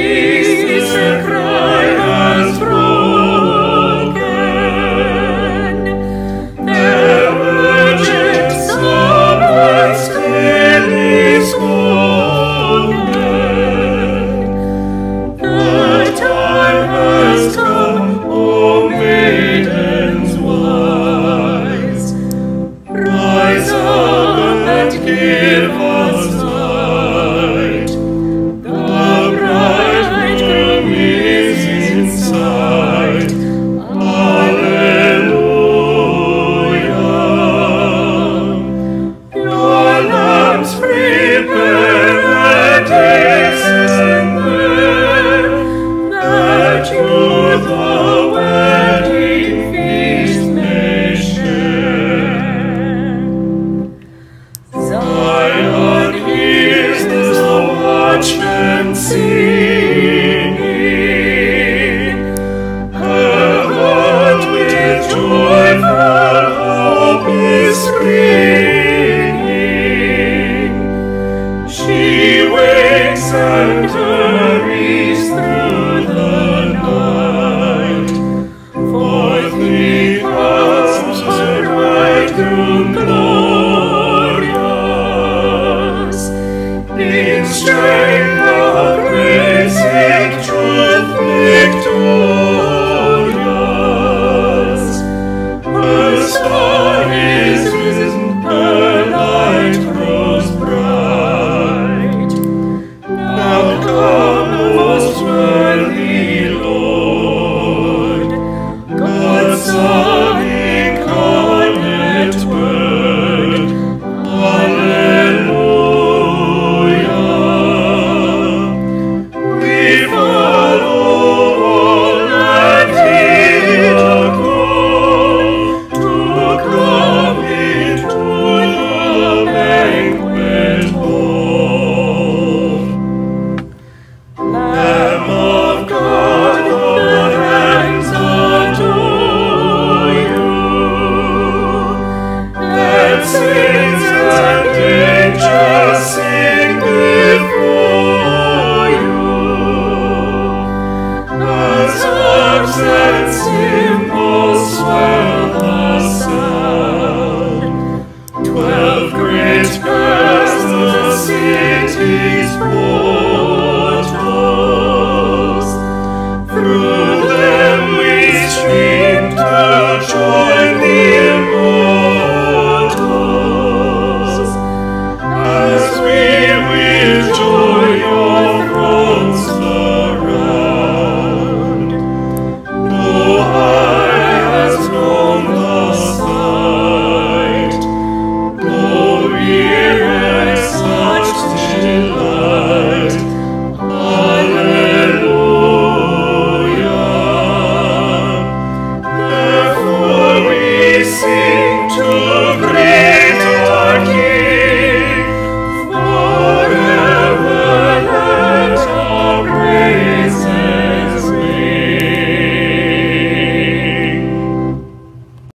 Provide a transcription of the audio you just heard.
see. true. sanctuaries through the night. Forth he comes, glorious, in strength. Oh. and